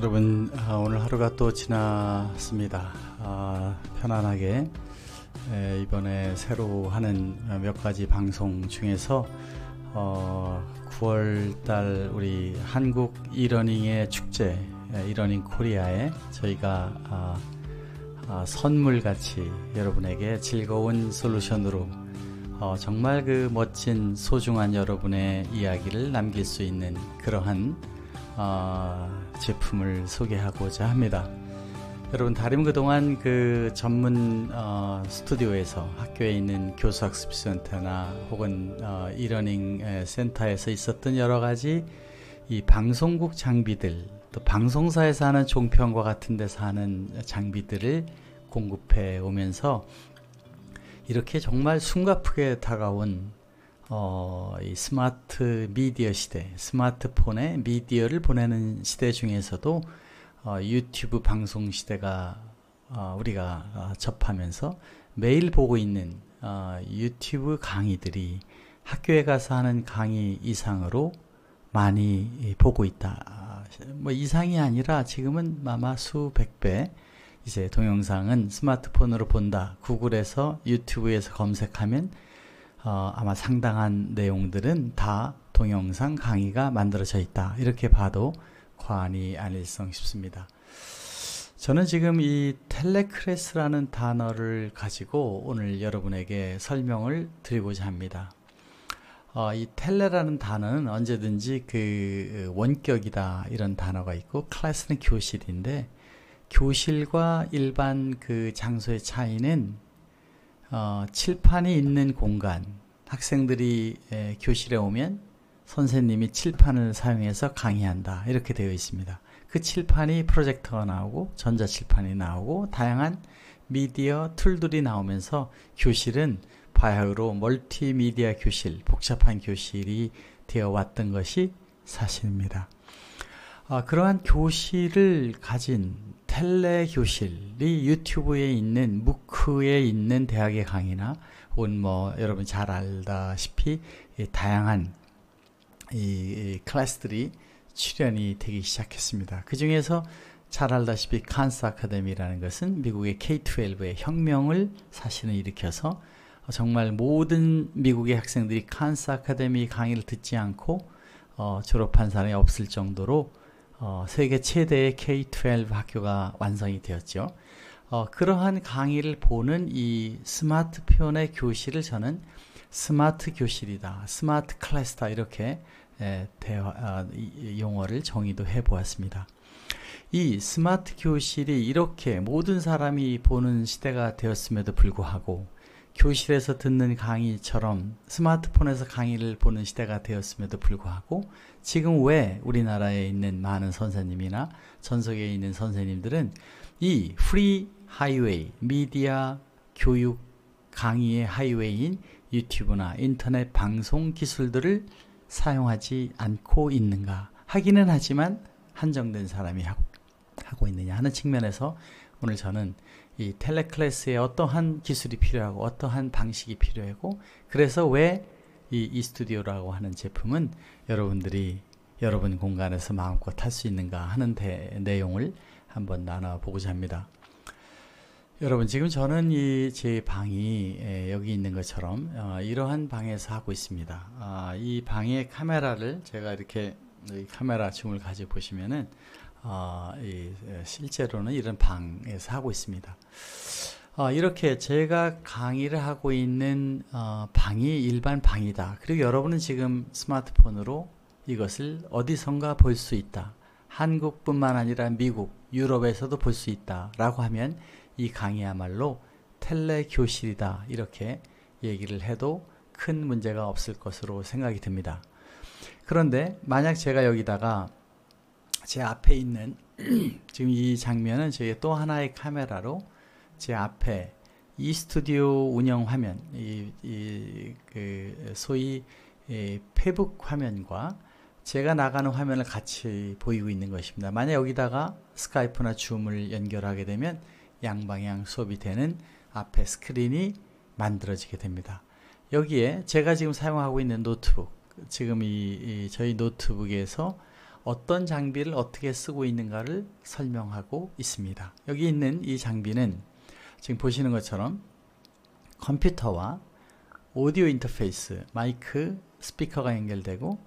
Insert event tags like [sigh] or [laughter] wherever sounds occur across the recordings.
여러분 아, 오늘 하루가 또 지났습니다. 아, 편안하게 에, 이번에 새로 하는 몇 가지 방송 중에서 어, 9월달 우리 한국 이러닝의 축제 이러닝 코리아에 저희가 아, 아, 선물 같이 여러분에게 즐거운 솔루션으로 어, 정말 그 멋진 소중한 여러분의 이야기를 남길 수 있는 그러한 어, 제품을 소개하고자 합니다. 여러분 다림 그동안 그 전문 어, 스튜디오에서 학교에 있는 교수학습센터나 혹은 어, 이러닝 센터에서 있었던 여러 가지 이 방송국 장비들 또 방송사에서 하는 종편과 같은 데서 하는 장비들을 공급해 오면서 이렇게 정말 숨가쁘게 다가온 어, 이 스마트 미디어 시대, 스마트폰에 미디어를 보내는 시대 중에서도 어, 유튜브 방송 시대가 어, 우리가 어, 접하면서 매일 보고 있는 어, 유튜브 강의들이 학교에 가서 하는 강의 이상으로 많이 보고 있다. 뭐 이상이 아니라 지금은 아마 수백 배 이제 동영상은 스마트폰으로 본다. 구글에서 유튜브에서 검색하면 어, 아마 상당한 내용들은 다 동영상 강의가 만들어져 있다. 이렇게 봐도 과언이 아닐성 싶습니다. 저는 지금 이 텔레크레스라는 단어를 가지고 오늘 여러분에게 설명을 드리고자 합니다. 어, 이 텔레라는 단어는 언제든지 그 원격이다 이런 단어가 있고 클래스는 교실인데 교실과 일반 그 장소의 차이는 어, 칠판이 있는 공간 학생들이 에, 교실에 오면 선생님이 칠판을 사용해서 강의한다 이렇게 되어 있습니다. 그 칠판이 프로젝터가 나오고 전자칠판이 나오고 다양한 미디어 툴들이 나오면서 교실은 바야흐로 멀티미디어 교실, 복잡한 교실이 되어 왔던 것이 사실입니다. 아, 그러한 교실을 가진 텔레 교실이 유튜브에 있는 무크에 있는 대학의 강의나 혹은 뭐 여러분 잘 알다시피 다양한 이 클래스들이 출연이 되기 시작했습니다. 그 중에서 잘 알다시피 칸스 아카데미라는 것은 미국의 K-12의 혁명을 사실은 일으켜서 정말 모든 미국의 학생들이 칸스 아카데미 강의를 듣지 않고 어, 졸업한 사람이 없을 정도로 어, 세계 최대의 K-12 학교가 완성이 되었죠. 어, 그러한 강의를 보는 이 스마트폰의 교실을 저는 스마트 교실이다, smart class다 이렇게 에, 대화, 아, 이, 용어를 정의도 해보았습니다. 이 스마트 교실이 이렇게 모든 사람이 보는 시대가 되었음에도 불구하고 교실에서 듣는 강의처럼 스마트폰에서 강의를 보는 시대가 되었음에도 불구하고 지금 왜 우리나라에 있는 많은 선생님이나 전 세계에 있는 선생님들은 이 free highway, 미디어 교육 강의의 하이웨이인 유튜브나 인터넷 방송 기술들을 사용하지 않고 있는가 하기는 하지만 한정된 사람이 하고, 있느냐 하는 측면에서 오늘 저는 이 teleclass에 어떠한 기술이 필요하고 어떠한 방식이 필요하고 그래서 왜 이 이스튜디오라고 하는 제품은 여러분들이 여러분 공간에서 마음껏 할 수 있는가 하는 대, 내용을 한번 나눠보고자 합니다. 여러분 지금 저는 이 제 방이 여기 있는 것처럼 어, 이러한 방에서 하고 있습니다. 아, 이 방의 카메라를 제가 이렇게 카메라 줌을 가지고 보시면은 어, 이, 실제로는 이런 방에서 하고 있습니다. 어, 이렇게 제가 강의를 하고 있는 어, 방이 일반 방이다. 그리고 여러분은 지금 스마트폰으로 이것을 어디선가 볼 수 있다. 한국뿐만 아니라 미국, 유럽에서도 볼 수 있다. 라고 하면 이 강의야말로 텔레 교실이다. 이렇게 얘기를 해도 큰 문제가 없을 것으로 생각이 듭니다. 그런데 만약 제가 여기다가 제 앞에 있는 [clears throat] 지금 이 장면은 저희 또 하나의 카메라로 제 앞에 이 스튜디오 운영 화면, 이, 이, 그, 소위, 이 페북 화면과 제가 나가는 화면을 같이 보이고 있는 것입니다. 만약 여기다가 스카이프나 줌을 연결하게 되면 양방향 수업이 되는 앞에 스크린이 만들어지게 됩니다. 여기에 제가 지금 사용하고 있는 노트북, 지금 이, 이 저희 노트북에서 어떤 장비를 어떻게 쓰고 있는가를 설명하고 있습니다. 여기 있는 이 장비는 지금 보시는 것처럼 컴퓨터와 오디오 인터페이스, 마이크, 스피커가 연결되고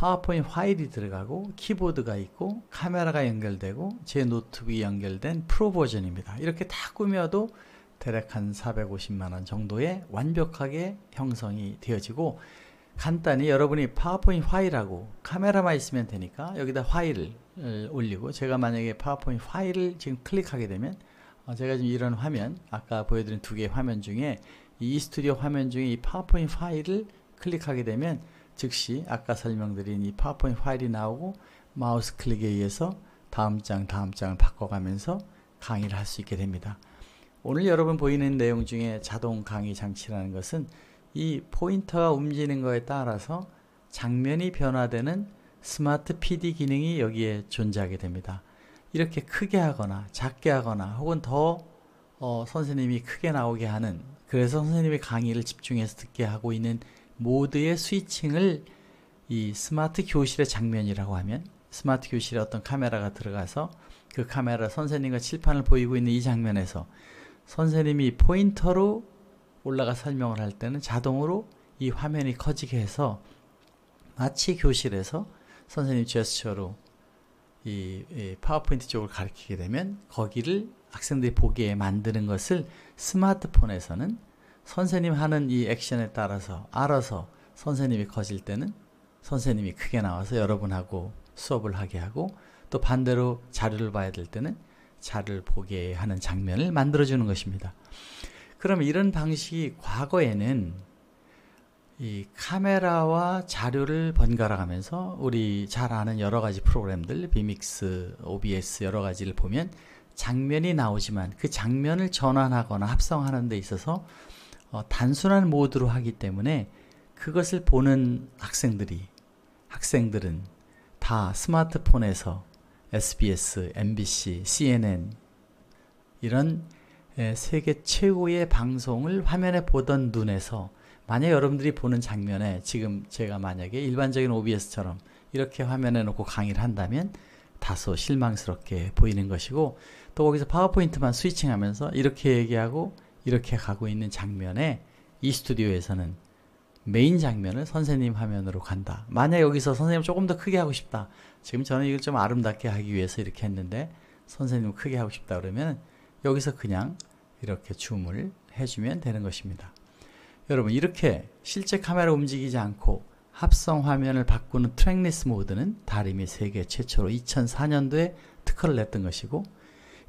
파워포인트 파일이 들어가고 키보드가 있고 카메라가 연결되고 제 노트북이 연결된 프로 버전입니다. 이렇게 다 꾸며도 대략 한 450만원 정도의 완벽하게 형성이 되어지고 간단히 여러분이 파워포인트 파일하고 카메라만 있으면 되니까 여기다 파일을 올리고 제가 만약에 파워포인트 파일을 지금 클릭하게 되면 어, 제가 지금 이런 화면 아까 보여드린 두 개의 화면 중에 이 스튜디오 화면 중에 이 파워포인트 파일을 클릭하게 되면 즉시 아까 설명드린 이 파워포인트 파일이 나오고 마우스 클릭에 의해서 다음 장 다음 장을 바꿔가면서 강의를 할 수 있게 됩니다. 오늘 여러분 보이는 내용 중에 자동 강의 장치라는 것은 이 포인터가 움직이는 것에 따라서 장면이 변화되는 스마트 PD 기능이 여기에 존재하게 됩니다. 이렇게 크게 하거나 작게 하거나 혹은 더 어, 선생님이 크게 나오게 하는 그래서 선생님의 강의를 집중해서 듣게 하고 있는 모드의 스위칭을 이 스마트 교실의 장면이라고 하면 스마트 교실에 어떤 카메라가 들어가서 그 카메라 선생님과 칠판을 보이고 있는 이 장면에서 선생님이 포인터로 올라가 설명을 할 때는 자동으로 이 화면이 커지게 해서 마치 교실에서 선생님 제스처로 이, 이 파워포인트 쪽을 가리키게 되면 거기를 학생들이 보기에 만드는 것을 스마트폰에서는 선생님 하는 이 액션에 따라서 알아서 선생님이 커질 때는 선생님이 크게 나와서 여러분하고 수업을 하게 하고 또 반대로 자료를 봐야 될 때는 자료를 보게 하는 장면을 만들어주는 것입니다. 그럼 이런 방식이 과거에는 이 카메라와 자료를 번갈아 가면서 우리 잘 아는 여러 가지 프로그램들, 비믹스, OBS 여러 가지를 보면 장면이 나오지만 그 장면을 전환하거나 합성하는 데 있어서 어, 단순한 모드로 하기 때문에 그것을 보는 학생들이 학생들은 다 스마트폰에서 SBS, MBC, CNN 이런 세계 최고의 방송을 화면에 보던 눈에서 만약 여러분들이 보는 장면에 지금 제가 만약에 일반적인 OBS처럼 이렇게 화면에 놓고 강의를 한다면 다소 실망스럽게 보이는 것이고 또 거기서 파워포인트만 스위칭하면서 이렇게 얘기하고 이렇게 가고 있는 장면에 이 스튜디오에서는 메인 장면을 선생님 화면으로 간다. 만약 여기서 선생님 조금 더 크게 하고 싶다. 지금 저는 이걸 좀 아름답게 하기 위해서 이렇게 했는데 선생님 크게 하고 싶다 그러면 여기서 그냥 이렇게 줌을 해주면 되는 것입니다. 여러분 이렇게 실제 카메라 움직이지 않고 합성 화면을 바꾸는 trackless 모드는 다림이 세계 최초로 2004년도에 특허를 냈던 것이고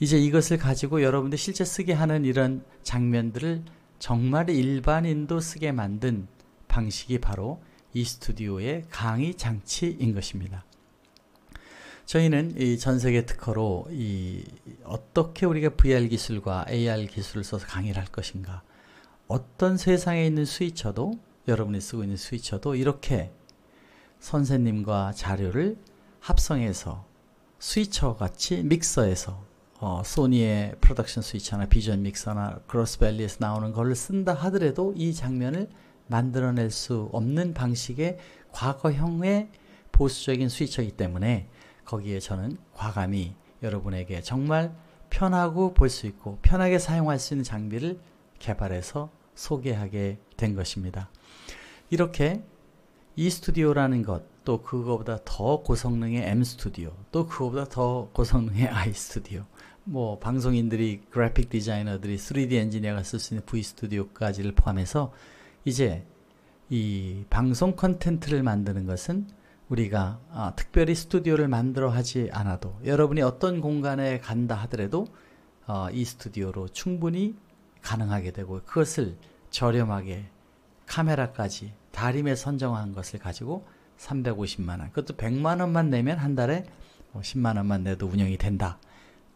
이제 이것을 가지고 여러분들 실제 쓰게 하는 이런 장면들을 정말 일반인도 쓰게 만든 방식이 바로 이 스튜디오의 강의 장치인 것입니다. 저희는 이 전 세계 특허로 이 어떻게 우리가 VR 기술과 AR 기술을 써서 강의를 할 것인가 어떤 세상에 있는 스위처도 여러분이 쓰고 있는 스위처도 이렇게 선생님과 자료를 합성해서 스위처 같이 믹서에서 어, 소니의 프로덕션 스위처나 비전 믹서나 그로스밸리에서 나오는 걸 쓴다 하더라도 이 장면을 만들어낼 수 없는 방식의 과거형의 보수적인 스위처이기 때문에 거기에 저는 과감히 여러분에게 정말 편하고 볼 수 있고 편하게 사용할 수 있는 장비를 개발해서 소개하게 된 것입니다. 이렇게 이 스튜디오라는 것, 또 그거보다 더 고성능의 M 스튜디오, 또 그거보다 더 고성능의 I 스튜디오, 뭐 방송인들이 그래픽 디자이너들이 3D 엔지니어가 쓸 수 있는 V 스튜디오까지를 포함해서 이제 이 방송 컨텐츠를 만드는 것은 우리가 아, 특별히 스튜디오를 만들어 하지 않아도 여러분이 어떤 공간에 간다 하더라도 어, 이 스튜디오로 충분히 가능하게 되고 그것을 저렴하게 카메라까지 다림이 선정한 것을 가지고 350만 원 그것도 100만 원만 내면 한 달에 뭐 10만 원만 내도 운영이 된다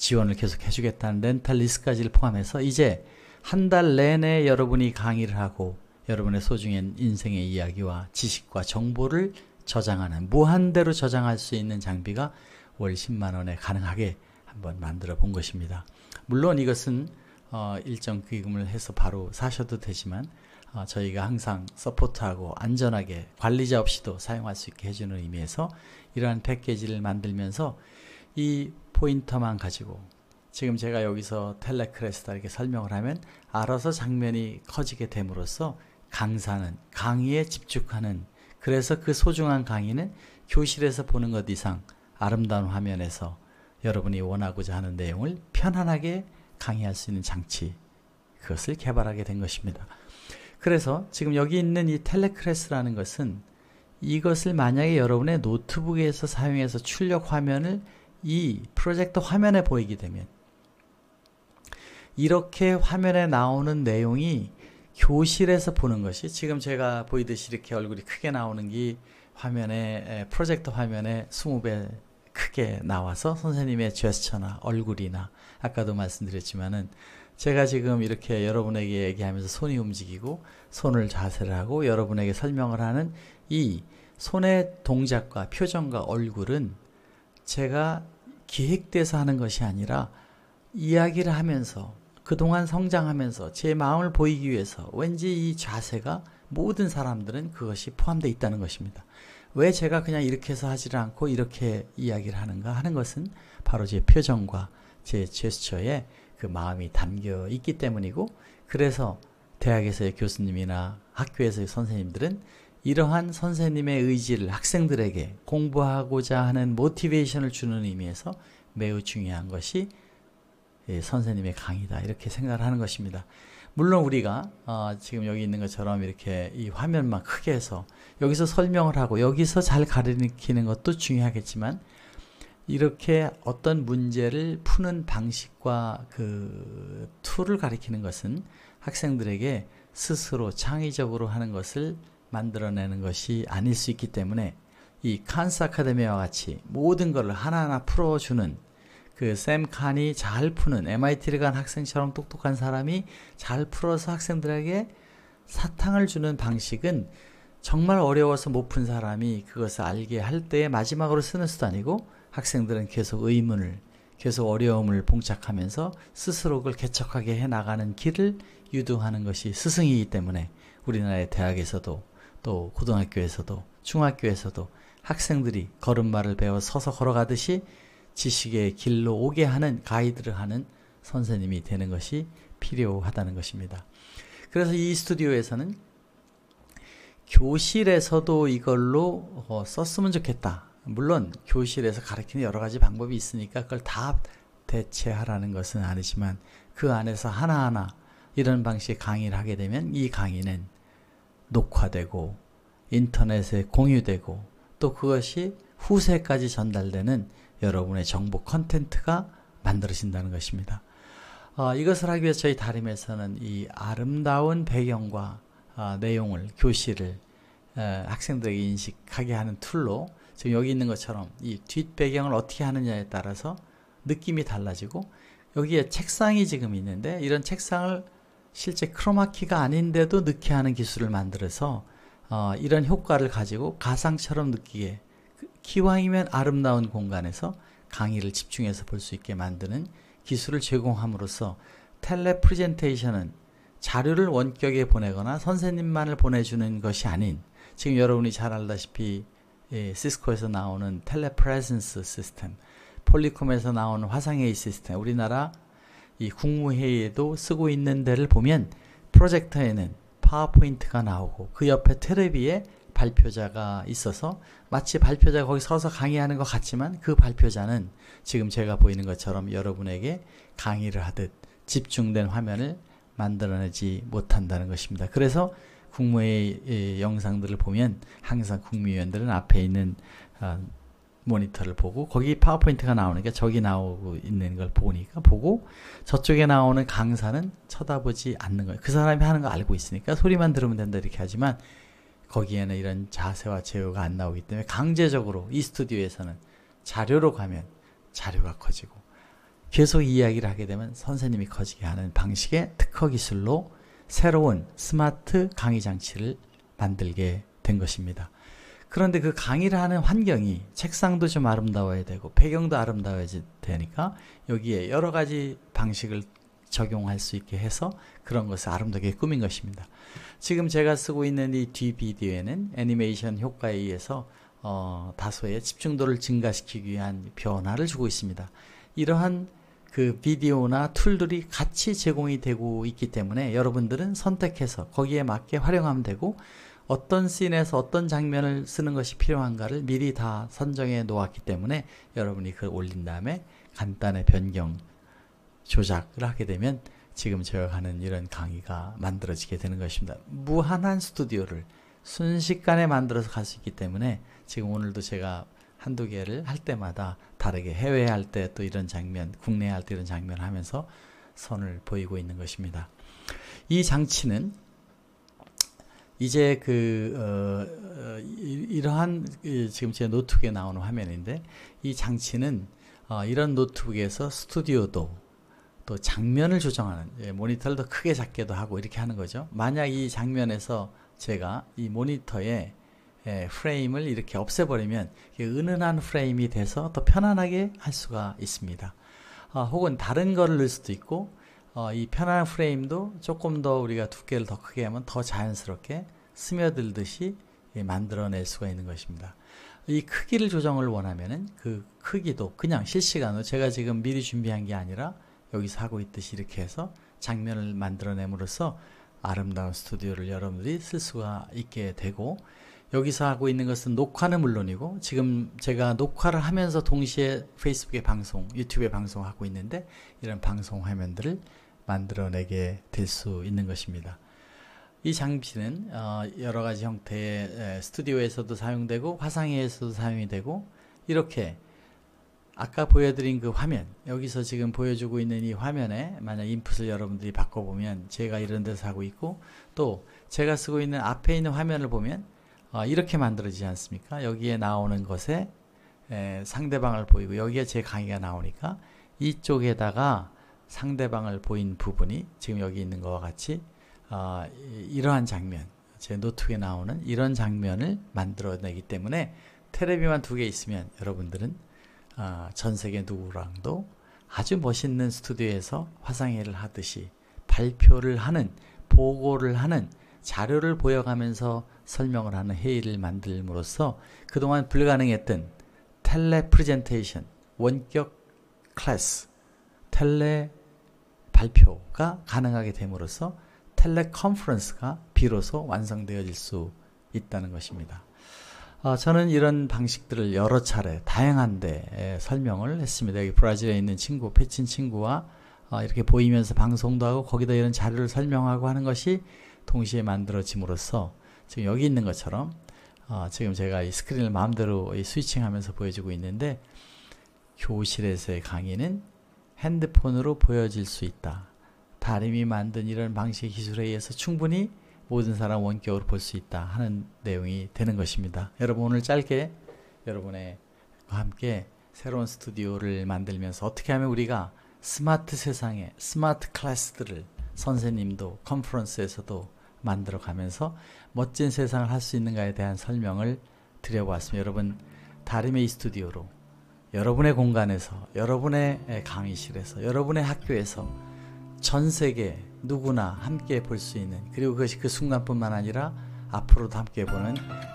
지원을 계속 해주겠다는 렌탈 리스까지를 포함해서 이제 한 달 내내 여러분이 강의를 하고 여러분의 소중한 인생의 이야기와 지식과 정보를 저장하는 무한대로 저장할 수 있는 장비가 월 10만 원에 가능하게 한번 만들어 본 것입니다. 물론 이것은 어, 일정 기금을 해서 바로 사셔도 되지만 어, 저희가 항상 support하고 안전하게 관리자 없이도 사용할 수 있게 해주는 의미에서 이러한 패키지를 만들면서 이 포인터만 가지고 지금 제가 여기서 텔레크레스다 이렇게 설명을 하면 알아서 장면이 커지게 됨으로써 강사는 강의에 집중하는 그래서 그 소중한 강의는 교실에서 보는 것 이상 아름다운 화면에서 여러분이 원하고자 하는 내용을 편안하게 강의할 수 있는 장치 그것을 개발하게 된 것입니다. 그래서 지금 여기 있는 이 텔레크레스라는 것은 이것을 만약에 여러분의 노트북에서 사용해서 출력 화면을 이 프로젝터 화면에 보이게 되면 이렇게 화면에 나오는 내용이 교실에서 보는 것이 지금 제가 보이듯이 이렇게 얼굴이 크게 나오는 게 화면에 프로젝터 화면에 20배 크게 나와서 선생님의 제스처나 얼굴이나 아까도 말씀드렸지만은 제가 지금 이렇게 여러분에게 얘기하면서 손이 움직이고 손을 자세를 하고 여러분에게 설명을 하는 이 손의 동작과 표정과 얼굴은 제가 기획돼서 하는 것이 아니라 이야기를 하면서 그동안 성장하면서 제 마음을 보이기 위해서 왠지 이 자세가 모든 사람들은 그것이 포함되어 있다는 것입니다. 왜 제가 그냥 이렇게 해서 하지를 않고 이렇게 이야기를 하는가 하는 것은 바로 제 표정과 제 제스처에 그 마음이 담겨 있기 때문이고 그래서 대학에서의 교수님이나 학교에서의 선생님들은 이러한 선생님의 의지를 학생들에게 공부하고자 하는 모티베이션을 주는 의미에서 매우 중요한 것이 예, 선생님의 강의다 이렇게 생각을 하는 것입니다. 물론 우리가 어, 지금 여기 있는 것처럼 이렇게 이 화면만 크게 해서 여기서 설명을 하고 여기서 잘 가르치는 것도 중요하겠지만 이렇게 어떤 문제를 푸는 방식과 그 tool을 가리키는 것은 학생들에게 스스로 창의적으로 하는 것을 만들어내는 것이 아닐 수 있기 때문에 이 칸스 아카데미와 같이 모든 것을 하나하나 풀어주는 그 샘 칸이 잘 푸는 MIT를 간 학생처럼 똑똑한 사람이 잘 풀어서 학생들에게 사탕을 주는 방식은 정말 어려워서 못 푼 사람이 그것을 알게 할 때에 마지막으로 쓰는 수도 아니고 학생들은 계속 의문을 계속 어려움을 봉착하면서 스스로 그걸 개척하게 해 나가는 길을 유도하는 것이 스승이기 때문에 우리나라의 대학에서도 또 고등학교에서도 중학교에서도 학생들이 걸음마를 배워 서서 걸어가듯이 지식의 길로 오게 하는 가이드를 하는 선생님이 되는 것이 필요하다는 것입니다. 그래서 이 스튜디오에서는 교실에서도 이걸로 어, 썼으면 좋겠다. 물론 교실에서 가르치는 여러 가지 방법이 있으니까 그걸 다 대체하라는 것은 아니지만 그 안에서 하나하나 이런 방식의 강의를 하게 되면 이 강의는 녹화되고 인터넷에 공유되고 또 그것이 후세까지 전달되는 여러분의 정보 컨텐츠가 만들어진다는 것입니다. 어, 이것을 하기 위해서 저희 다림에서는 이 아름다운 배경과 어, 내용을 교실을 어, 학생들에게 인식하게 하는 tool로 지금 여기 있는 것처럼 이 뒷배경을 어떻게 하느냐에 따라서 느낌이 달라지고 여기에 책상이 지금 있는데 이런 책상을 실제 크로마키가 아닌데도 넣게 하는 기술을 만들어서 어, 이런 효과를 가지고 가상처럼 느끼게 기왕이면 아름다운 공간에서 강의를 집중해서 볼 수 있게 만드는 기술을 제공함으로써 텔레 프레젠테이션은 자료를 원격에 보내거나 선생님만을 보내주는 것이 아닌 지금 여러분이 잘 알다시피 예, 시스코에서 나오는 telepresence 시스템 폴리콤에서 나오는 화상회의 시스템 우리나라 이 국무회의에도 쓰고 있는 데를 보면 프로젝터에는 파워포인트가 나오고 그 옆에 테레비에 발표자가 있어서 마치 발표자가 거기 서서 강의하는 것 같지만 그 발표자는 지금 제가 보이는 것처럼 여러분에게 강의를 하듯 집중된 화면을 만들어내지 못한다는 것입니다. 그래서 국무회의 영상들을 보면 항상 국무위원들은 앞에 있는 어, 모니터를 보고 거기 파워포인트가 나오니까 저기 나오고 있는 걸 보니까 보고 저쪽에 나오는 강사는 쳐다보지 않는 거예요. 그 사람이 하는 거 알고 있으니까 소리만 들으면 된다 이렇게 하지만 거기에는 이런 자세와 제어가 안 나오기 때문에 강제적으로 이 스튜디오에서는 자료로 가면 자료가 커지고 계속 이야기를 하게 되면 선생님이 커지게 하는 방식의 특허 기술로 새로운 스마트 강의 장치를 만들게 된 것입니다. 그런데 그 강의를 하는 환경이 책상도 좀 아름다워야 되고 배경도 아름다워야 되니까 여기에 여러 가지 방식을 적용할 수 있게 해서 그런 것을 아름답게 꾸민 것입니다. 지금 제가 쓰고 있는 이 뒤 비디오에는 애니메이션 효과에 의해서 어, 다소의 집중도를 증가시키기 위한 변화를 주고 있습니다. 이러한 그 비디오나 tool들이 같이 제공이 되고 있기 때문에 여러분들은 선택해서 거기에 맞게 활용하면 되고 어떤 씬에서 어떤 장면을 쓰는 것이 필요한가를 미리 다 선정해 놓았기 때문에 여러분이 그걸 올린 다음에 간단히 변경 조작을 하게 되면 지금 제가 하는 이런 강의가 만들어지게 되는 것입니다. 무한한 스튜디오를 순식간에 만들어서 갈 수 있기 때문에 지금 오늘도 제가 한두 개를 할 때마다 다르게 해외 할 때 또 이런 장면, 국내 할 때 이런 장면을 하면서 선을 보이고 있는 것입니다. 이 장치는 이제 그 어, 어, 이러한 지금 제 노트북에 나오는 화면인데 이 장치는 어, 이런 노트북에서 스튜디오도 또 장면을 조정하는 예, 모니터를 더 크게 작게도 하고 이렇게 하는 거죠. 만약 이 장면에서 제가 이 모니터에 예, 프레임을 이렇게 없애버리면 은은한 프레임이 돼서 더 편안하게 할 수가 있습니다. 어, 혹은 다른 거를 넣을 수도 있고 어, 이 편안한 프레임도 조금 더 우리가 두께를 더 크게 하면 더 자연스럽게 스며들듯이 예, 만들어낼 수가 있는 것입니다. 이 크기를 조정을 원하면은 그 크기도 그냥 실시간으로 제가 지금 미리 준비한 게 아니라 여기서 하고 있듯이 이렇게 해서 장면을 만들어냄으로써 아름다운 스튜디오를 여러분들이 쓸 수가 있게 되고 여기서 하고 있는 것은 녹화는 물론이고 지금 제가 녹화를 하면서 동시에 페이스북에 방송, 유튜브에 방송하고 있는데 이런 방송 화면들을 만들어내게 될 수 있는 것입니다. 이 장비는 어, 여러 가지 형태의 스튜디오에서도 사용되고 화상회에서도 사용이 되고 이렇게 아까 보여드린 그 화면 여기서 지금 보여주고 있는 이 화면에 만약 인풋을 여러분들이 바꿔보면 제가 이런 데서 하고 있고 또 제가 쓰고 있는 앞에 있는 화면을 보면 어, 이렇게 만들어지지 않습니까? 여기에 나오는 것에 에, 상대방을 보이고 여기에 제 강의가 나오니까 이쪽에다가 상대방을 보인 부분이 지금 여기 있는 것과 같이 어, 이러한 장면 제 노트에 나오는 이런 장면을 만들어내기 때문에 테레비만 두 개 있으면 여러분들은 어, 전 세계 누구랑도 아주 멋있는 스튜디오에서 화상회를 하듯이 발표를 하는 보고를 하는 자료를 보여가면서 설명을 하는 회의를 만들므로써 그동안 불가능했던 tele presentation, 원격 클래스, tele 발표가 가능하게 됨으로써 tele conference가 비로소 완성되어질 수 있다는 것입니다. 어, 저는 이런 방식들을 여러 차례 다양한데 설명을 했습니다. 여기 브라질에 있는 친구, 페친 친구와 어, 이렇게 보이면서 방송도 하고 거기다 이런 자료를 설명하고 하는 것이 동시에 만들어짐으로써 지금 여기 있는 것처럼 어, 지금 제가 이 스크린을 마음대로 이 스위칭하면서 보여주고 있는데 교실에서의 강의는 핸드폰으로 보여질 수 있다. 다림이 만든 이런 방식의 기술에 의해서 충분히 모든 사람 원격으로 볼 수 있다 하는 내용이 되는 것입니다. 여러분 오늘 짧게 여러분의 함께 새로운 스튜디오를 만들면서 어떻게 하면 우리가 스마트 세상에 스마트 클래스들을 선생님도 컨퍼런스에서도 만들어 가면서 멋진 세상을 할 수 있는가에 대한 설명을 드려보았습니다. 여러분, 다림의 스튜디오로 여러분의 공간에서, 여러분의 강의실에서, 여러분의 학교에서 전 세계 누구나 함께 볼 수 있는 그리고 그것이 그 순간뿐만 아니라 앞으로도 함께 보는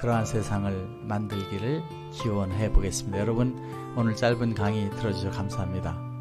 그러한 세상을 만들기를 기원해 보겠습니다. 여러분 오늘 짧은 강의 들어주셔서 감사합니다.